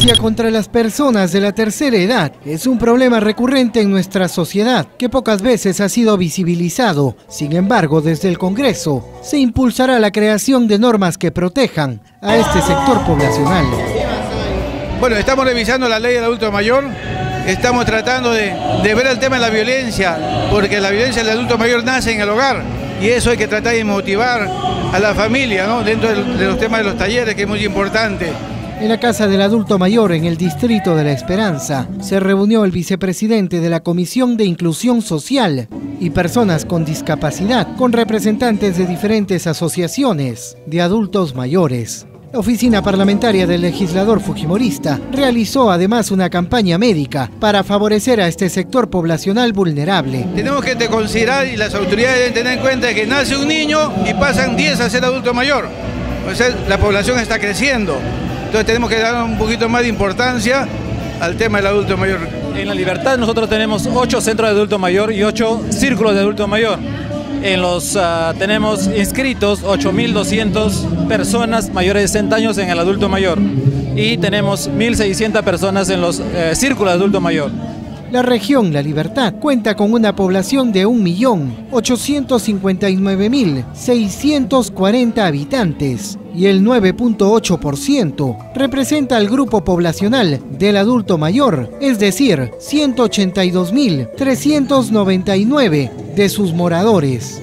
violencia contra las personas de la tercera edad es un problema recurrente en nuestra sociedad que pocas veces ha sido visibilizado. Sin embargo, desde el Congreso se impulsará la creación de normas que protejan a este sector poblacional. Bueno, estamos revisando la ley del adulto mayor, estamos tratando de, ver el tema de la violencia, porque la violencia del adulto mayor nace en el hogar y eso hay que tratar de motivar a la familia, ¿no? dentro de los temas de los talleres, que es muy importante. En la Casa del Adulto Mayor, en el Distrito de la Esperanza, se reunió el vicepresidente de la Comisión de Inclusión Social y Personas con Discapacidad, con representantes de diferentes asociaciones de adultos mayores. La oficina parlamentaria del legislador fujimorista realizó además una campaña médica para favorecer a este sector poblacional vulnerable. Tenemos que considerar y las autoridades deben tener en cuenta que nace un niño y pasan 10 a ser adulto mayor. La población está creciendo. Entonces tenemos que dar un poquito más de importancia al tema del adulto mayor. En La Libertad nosotros tenemos ocho centros de adulto mayor y ocho círculos de adulto mayor. En los ah, tenemos inscritos 8.200 personas mayores de 60 años en el adulto mayor y tenemos 1.600 personas en los eh, círculos de adulto mayor. La región La Libertad cuenta con una población de 1.859.640 habitantes y el 9.8% representa al grupo poblacional del adulto mayor, es decir, 182.399 de sus moradores.